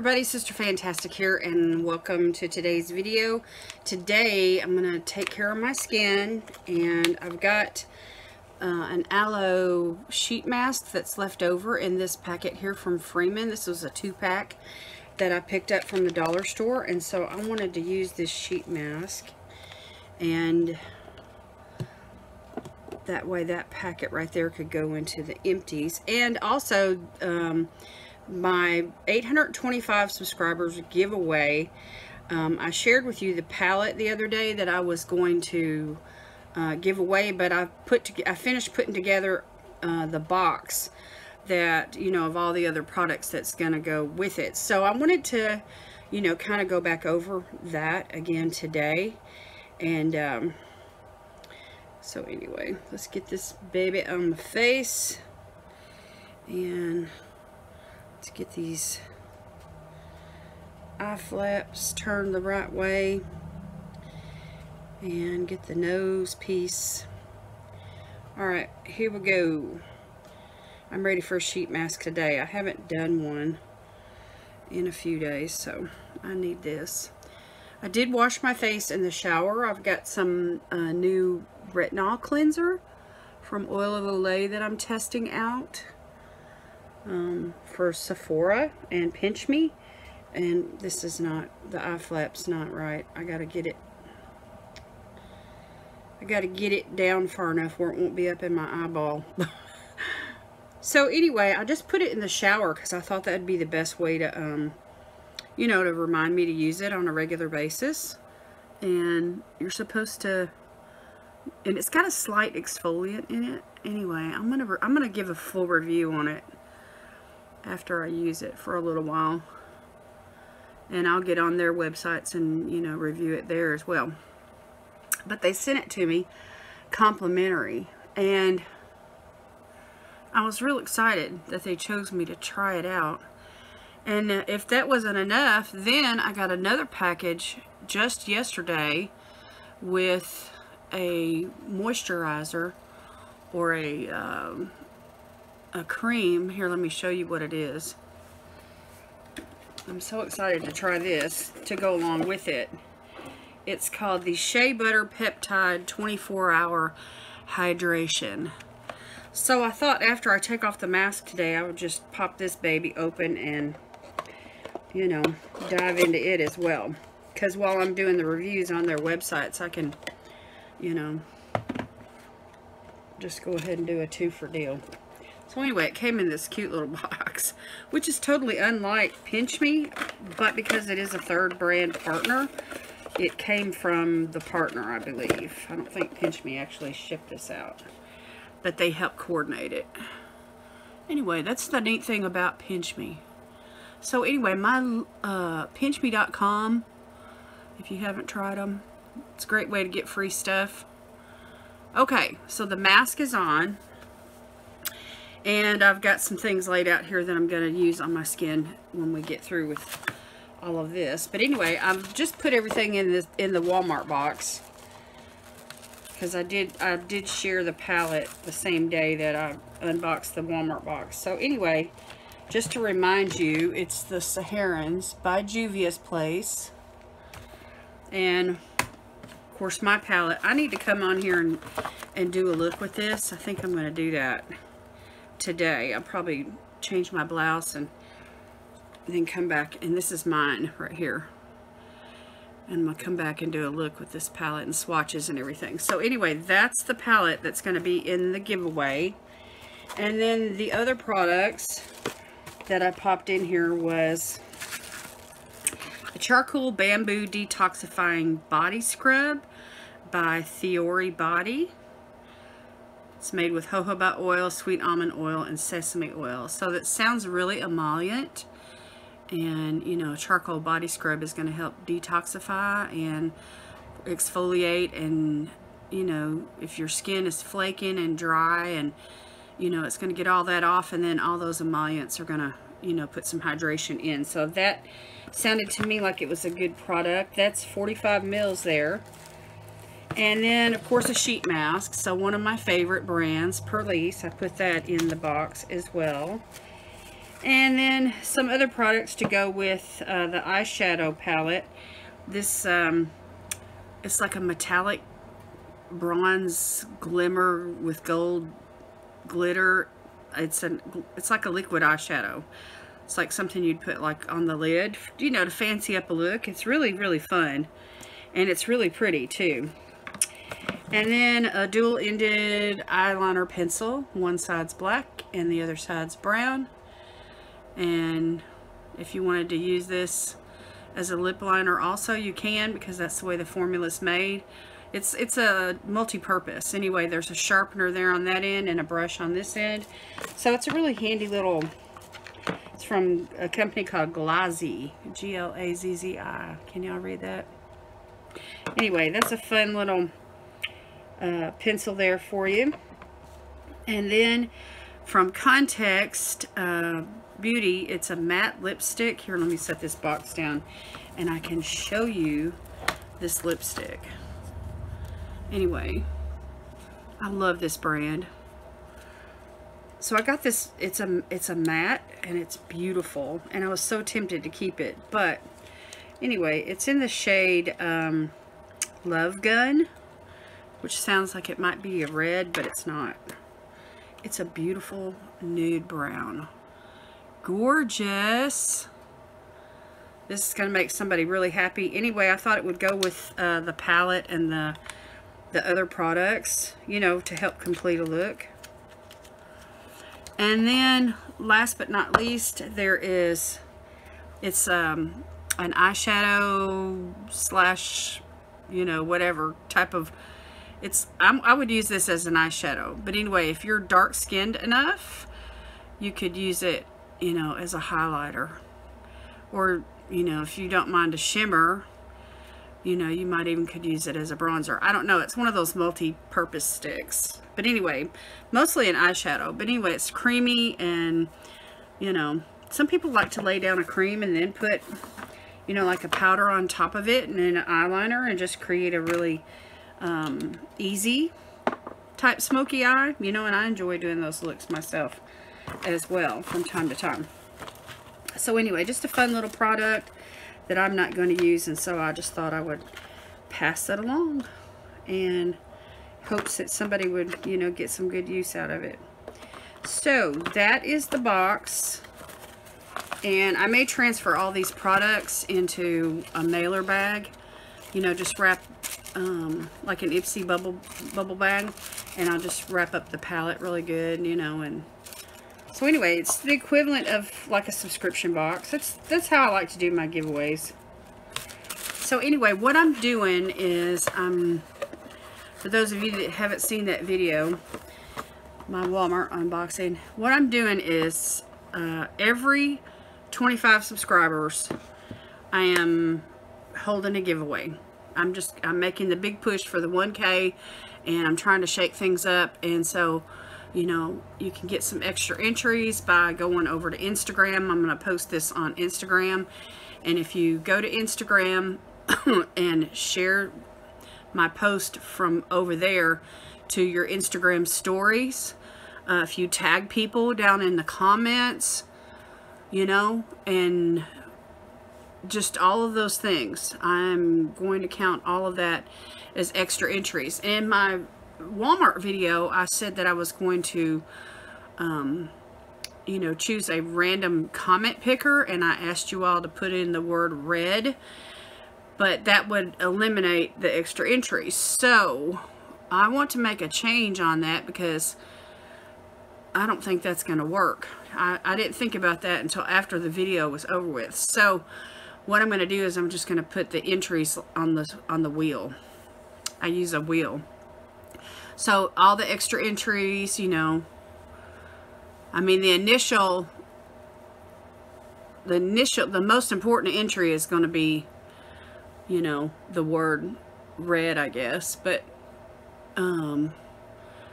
Everybody, Sister Fantastic here and welcome to today's video. Today I'm going to take care of my skin and I've got uh, an aloe sheet mask that's left over in this packet here from Freeman. This was a two pack that I picked up from the dollar store and so I wanted to use this sheet mask and that way that packet right there could go into the empties and also um, my 825 subscribers giveaway. Um, I shared with you the palette the other day that I was going to uh, give away, but I put I finished putting together uh, the box that you know of all the other products that's going to go with it. So I wanted to, you know, kind of go back over that again today, and um, so anyway, let's get this baby on the face and to get these eye flaps turned the right way and get the nose piece. Alright here we go. I'm ready for a sheet mask today. I haven't done one in a few days so I need this. I did wash my face in the shower. I've got some uh, new retinol cleanser from Oil of Olay that I'm testing out um, for Sephora and Pinch Me. And this is not, the eye flap's not right. I gotta get it, I gotta get it down far enough where it won't be up in my eyeball. so anyway, I just put it in the shower because I thought that'd be the best way to, um, you know, to remind me to use it on a regular basis. And you're supposed to, and it's got a slight exfoliant in it. Anyway, I'm gonna I'm gonna give a full review on it after I use it for a little while. And I'll get on their websites and, you know, review it there as well. But they sent it to me complimentary. And I was real excited that they chose me to try it out. And uh, if that wasn't enough, then I got another package just yesterday with a moisturizer or a um, a cream. Here, let me show you what it is. I'm so excited to try this to go along with it. It's called the Shea Butter Peptide 24 Hour Hydration. So I thought after I take off the mask today, I would just pop this baby open and, you know, dive into it as well. Because while I'm doing the reviews on their websites, I can, you know, just go ahead and do a two for deal. So anyway, it came in this cute little box, which is totally unlike Pinch Me, but because it is a third brand partner, it came from the partner, I believe. I don't think Pinch Me actually shipped this out, but they helped coordinate it. Anyway, that's the neat thing about Pinch Me. So anyway, my uh, pinchme.com, if you haven't tried them, it's a great way to get free stuff. Okay, so the mask is on. And I've got some things laid out here that I'm going to use on my skin when we get through with all of this. But anyway, I've just put everything in this in the Walmart box because I did I did share the palette the same day that I unboxed the Walmart box. So anyway, just to remind you, it's the Saharans by Juvia's Place. And of course my palette, I need to come on here and, and do a look with this. I think I'm going to do that today. I'll probably change my blouse and then come back. And this is mine right here. And I'm going to come back and do a look with this palette and swatches and everything. So anyway, that's the palette that's going to be in the giveaway. And then the other products that I popped in here was a Charcoal Bamboo Detoxifying Body Scrub by Theory Body. It's made with jojoba oil, sweet almond oil, and sesame oil. So that sounds really emollient. And, you know, charcoal body scrub is going to help detoxify and exfoliate. And, you know, if your skin is flaking and dry and, you know, it's going to get all that off. And then all those emollients are going to, you know, put some hydration in. So that sounded to me like it was a good product. That's 45 mils there. And then, of course, a sheet mask. So one of my favorite brands, Purlisse. I put that in the box as well. And then some other products to go with uh, the eyeshadow palette. This, um, it's like a metallic bronze glimmer with gold glitter. It's an, it's like a liquid eyeshadow. It's like something you'd put like on the lid, you know, to fancy up a look. It's really, really fun. And it's really pretty too. And then a dual-ended eyeliner pencil. One side's black and the other side's brown. And if you wanted to use this as a lip liner also, you can because that's the way the formula's made. It's, it's a multi-purpose. Anyway, there's a sharpener there on that end and a brush on this end. So it's a really handy little, it's from a company called Glazzi. G-L-A-Z-Z-I. Can y'all read that? Anyway, that's a fun little pencil there for you. And then from Context uh, Beauty, it's a matte lipstick. Here, let me set this box down and I can show you this lipstick. Anyway, I love this brand. So I got this, it's a, it's a matte and it's beautiful and I was so tempted to keep it. But anyway, it's in the shade um, Love Gun, which sounds like it might be a red, but it's not. It's a beautiful nude brown. Gorgeous. This is going to make somebody really happy. Anyway, I thought it would go with uh, the palette and the the other products, you know, to help complete a look. And then, last but not least, there is, it's um, an eyeshadow slash, you know, whatever type of, it's, I'm, I would use this as an eyeshadow. But anyway, if you're dark skinned enough, you could use it, you know, as a highlighter. Or, you know, if you don't mind a shimmer, you know, you might even could use it as a bronzer. I don't know. It's one of those multi-purpose sticks. But anyway, mostly an eyeshadow. But anyway, it's creamy and, you know, some people like to lay down a cream and then put, you know, like a powder on top of it and then an eyeliner and just create a really um, easy type smoky eye. You know, and I enjoy doing those looks myself as well from time to time. So anyway, just a fun little product that I'm not going to use and so I just thought I would pass that along and hopes that somebody would you know get some good use out of it so that is the box and I may transfer all these products into a mailer bag you know just wrap um, like an Ipsy bubble bubble bag and I'll just wrap up the palette really good you know and so anyway, it's the equivalent of like a subscription box. That's, that's how I like to do my giveaways. So anyway, what I'm doing is, um, for those of you that haven't seen that video, my Walmart unboxing, what I'm doing is uh, every 25 subscribers, I am holding a giveaway. I'm just, I'm making the big push for the 1K and I'm trying to shake things up. And so you know, you can get some extra entries by going over to Instagram. I'm going to post this on Instagram. And if you go to Instagram and share my post from over there to your Instagram stories, uh, if you tag people down in the comments, you know, and just all of those things, I'm going to count all of that as extra entries. And my Walmart video, I said that I was going to, um, you know, choose a random comment picker, and I asked you all to put in the word red, but that would eliminate the extra entries. So, I want to make a change on that because I don't think that's going to work. I, I didn't think about that until after the video was over with. So, what I'm going to do is I'm just going to put the entries on the on the wheel. I use a wheel. So all the extra entries, you know, I mean the initial, the initial, the most important entry is going to be, you know, the word red, I guess. But, um,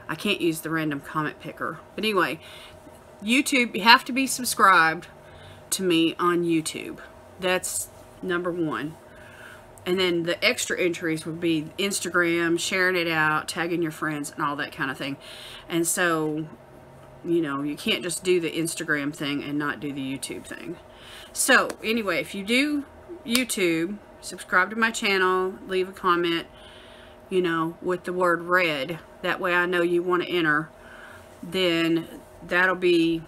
I can't use the random comment picker. But anyway, YouTube, you have to be subscribed to me on YouTube. That's number one. And then the extra entries would be Instagram, sharing it out, tagging your friends, and all that kind of thing. And so you know, you can't just do the Instagram thing and not do the YouTube thing. So, anyway, if you do YouTube, subscribe to my channel, leave a comment, you know, with the word red. That way I know you want to enter. Then that'll be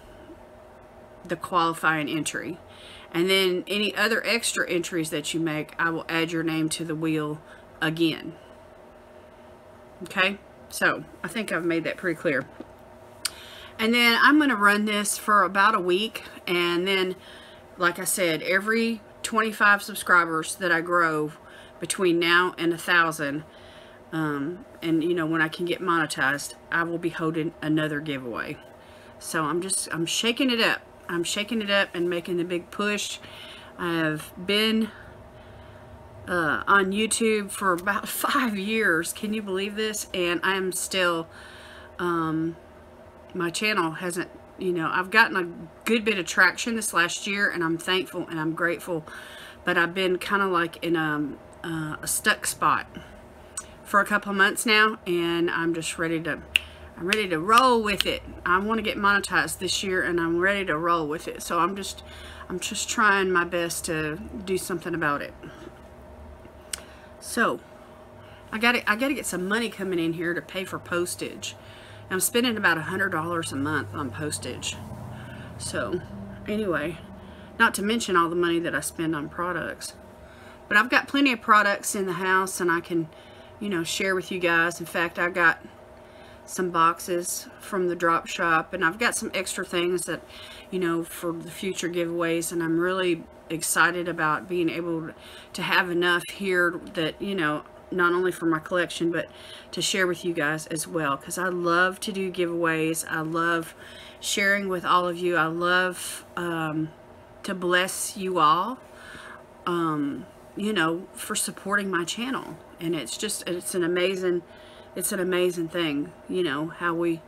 the qualifying entry. And then any other extra entries that you make, I will add your name to the wheel again. Okay? So, I think I've made that pretty clear. And then I'm going to run this for about a week. And then, like I said, every 25 subscribers that I grow between now and a thousand, um, and you know when I can get monetized, I will be holding another giveaway. So I'm just I'm shaking it up. I'm shaking it up and making the big push. I've been uh, on YouTube for about five years. Can you believe this? And I'm still, um, my channel hasn't, you know, I've gotten a good bit of traction this last year and I'm thankful and I'm grateful. But I've been kind of like in a, uh, a stuck spot for a couple months now and I'm just ready to I'm ready to roll with it. I want to get monetized this year and I'm ready to roll with it. So I'm just I'm just trying my best to do something about it. So I got I got to get some money coming in here to pay for postage. I'm spending about a hundred dollars a month on postage. So anyway, not to mention all the money that I spend on products. But I've got plenty of products in the house and I can, you know, share with you guys. In fact, I got some boxes from the drop shop and I've got some extra things that you know for the future giveaways and I'm really excited about being able to have enough here that you know not only for my collection but to share with you guys as well. Because I love to do giveaways. I love sharing with all of you. I love um, to bless you all um, you know for supporting my channel. And it's just it's an amazing it's an amazing thing, you know, how we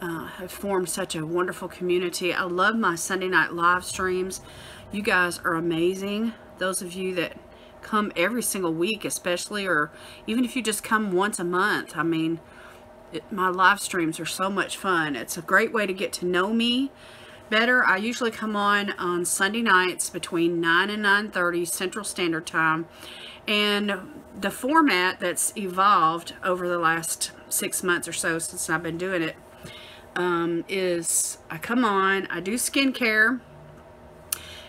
uh, have formed such a wonderful community. I love my Sunday night live streams. You guys are amazing. Those of you that come every single week, especially, or even if you just come once a month, I mean, it, my live streams are so much fun. It's a great way to get to know me better. I usually come on on Sunday nights between 9 and 9.30 Central Standard Time. And the format that's evolved over the last six months or so since I've been doing it um, is I come on, I do skincare,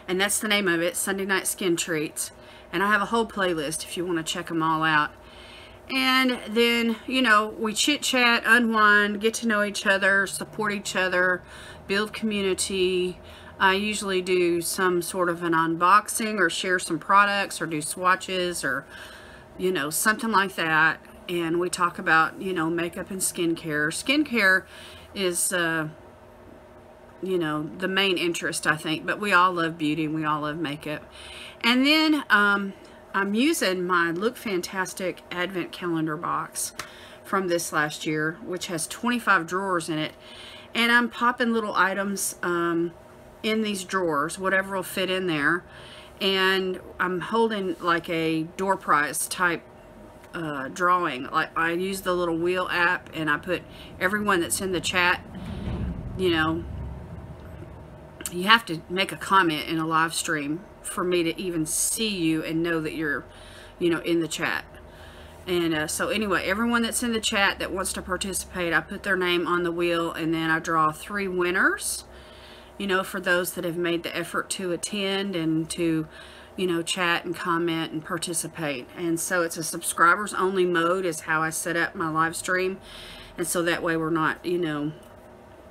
and that's the name of it, Sunday Night Skin Treats. And I have a whole playlist if you want to check them all out. And then, you know, we chit chat, unwind, get to know each other, support each other, build community. I usually do some sort of an unboxing or share some products or do swatches or you know, something like that. And we talk about, you know, makeup and skincare. Skincare is, uh, you know, the main interest, I think. But we all love beauty and we all love makeup. And then um, I'm using my Look Fantastic Advent Calendar box from this last year, which has 25 drawers in it. And I'm popping little items um, in these drawers, whatever will fit in there and I'm holding like a door prize type uh, drawing. Like I use the little wheel app and I put everyone that's in the chat, you know, you have to make a comment in a live stream for me to even see you and know that you're, you know, in the chat. And uh, so anyway, everyone that's in the chat that wants to participate, I put their name on the wheel and then I draw three winners you know, for those that have made the effort to attend and to, you know, chat and comment and participate. And so it's a subscribers only mode is how I set up my live stream. And so that way we're not, you know,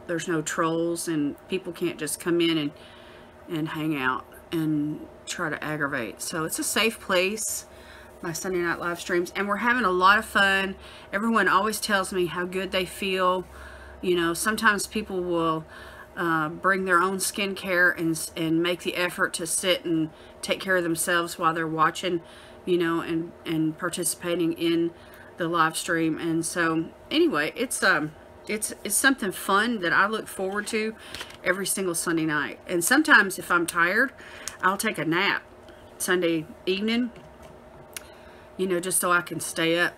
there's no trolls and people can't just come in and, and hang out and try to aggravate. So it's a safe place my Sunday night live streams and we're having a lot of fun. Everyone always tells me how good they feel. You know, sometimes people will uh, bring their own skincare and, and make the effort to sit and take care of themselves while they're watching, you know, and, and participating in the live stream. And so anyway, it's, um, it's, it's something fun that I look forward to every single Sunday night. And sometimes if I'm tired, I'll take a nap Sunday evening, you know, just so I can stay up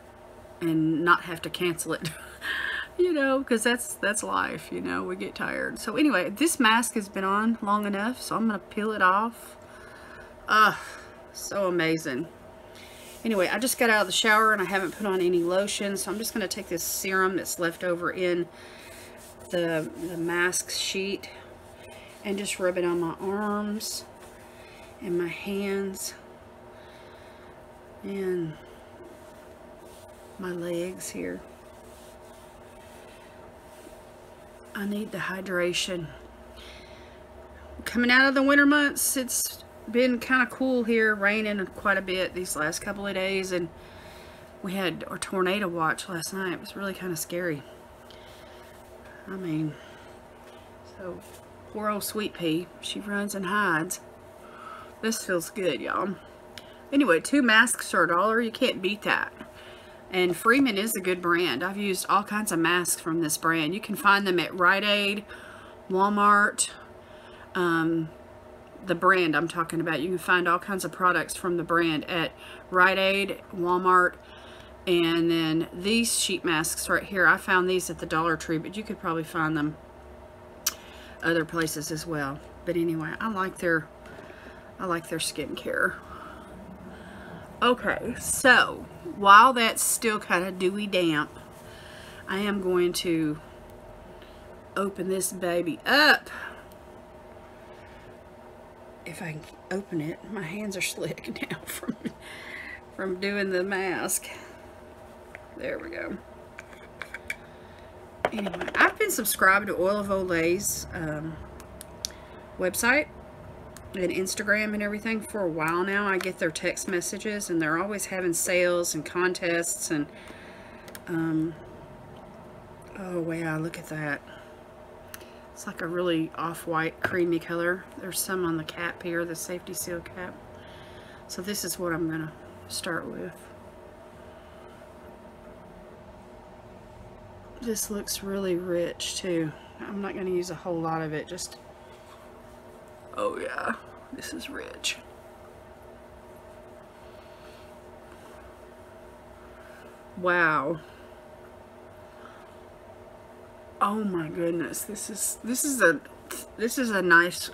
and not have to cancel it. you know, because that's that's life, you know, we get tired. So anyway, this mask has been on long enough, so I'm going to peel it off. Ah, so amazing. Anyway, I just got out of the shower and I haven't put on any lotion, so I'm just going to take this serum that's left over in the, the mask sheet and just rub it on my arms and my hands and my legs here. I need the hydration. Coming out of the winter months, it's been kind of cool here, raining quite a bit these last couple of days, and we had a tornado watch last night. It was really kind of scary. I mean, so poor old Sweet Pea, she runs and hides. This feels good, y'all. Anyway, two masks for a dollar. You can't beat that. And Freeman is a good brand. I've used all kinds of masks from this brand. You can find them at Rite Aid, Walmart, um, the brand I'm talking about. You can find all kinds of products from the brand at Rite Aid, Walmart, and then these sheet masks right here. I found these at the Dollar Tree, but you could probably find them other places as well. But anyway, I like their I like their skincare. Okay, so while that's still kind of dewy damp, I am going to open this baby up. If I can open it, my hands are slick now from, from doing the mask. There we go. Anyway, I've been subscribed to Oil of Olay's um, website and Instagram and everything for a while now. I get their text messages and they're always having sales and contests and um, oh wow, look at that. It's like a really off-white creamy color. There's some on the cap here, the safety seal cap. So this is what I'm to start with. This looks really rich too. I'm not to use a whole lot of it, just Oh yeah, this is rich. Wow. Oh my goodness, this is this is a this is a nice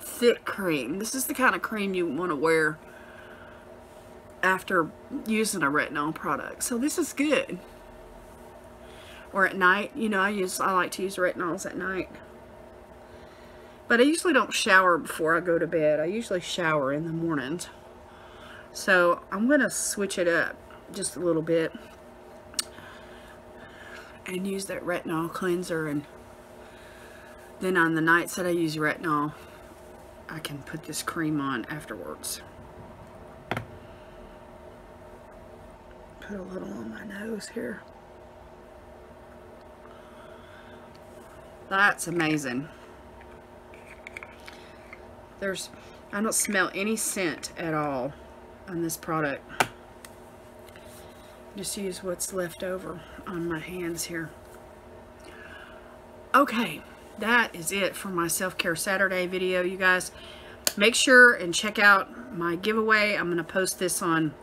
thick cream. This is the kind of cream you want to wear after using a retinol product. So this is good. Or at night, you know, I use I like to use retinols at night. But I usually don't shower before I go to bed. I usually shower in the mornings. So I'm going to switch it up just a little bit and use that retinol cleanser and then on the nights that I use retinol I can put this cream on afterwards. Put a little on my nose here. That's amazing. There's, I don't smell any scent at all on this product. Just use what's left over on my hands here. Okay, that is it for my Self-Care Saturday video, you guys. Make sure and check out my giveaway. I'm going to post this on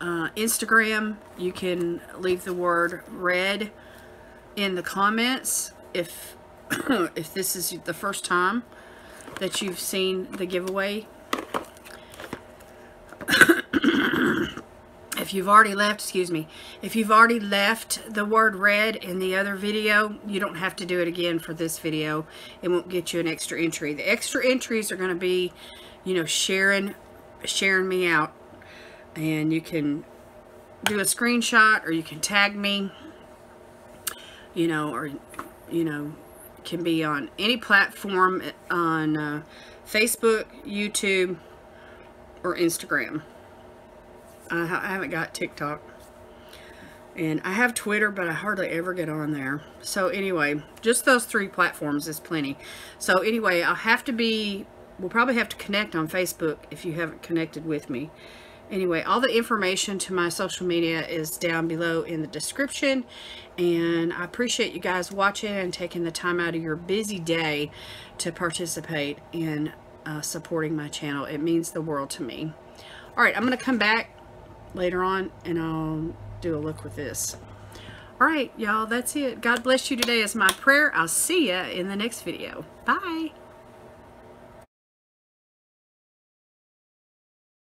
uh, Instagram. You can leave the word red in the comments if if this is the first time that you've seen the giveaway. if you've already left, excuse me, if you've already left the word red in the other video, you don't have to do it again for this video. It won't get you an extra entry. The extra entries are going to be, you know, sharing, sharing me out. And you can do a screenshot or you can tag me, you know, or, you know, can be on any platform on uh, Facebook, YouTube, or Instagram. I, I haven't got TikTok. And I have Twitter, but I hardly ever get on there. So anyway, just those three platforms is plenty. So anyway, I'll have to be, we'll probably have to connect on Facebook if you haven't connected with me. Anyway, all the information to my social media is down below in the description. And I appreciate you guys watching and taking the time out of your busy day to participate in uh, supporting my channel. It means the world to me. All right, I'm going to come back later on and I'll do a look with this. All right, y'all, that's it. God bless you today is my prayer. I'll see you in the next video. Bye.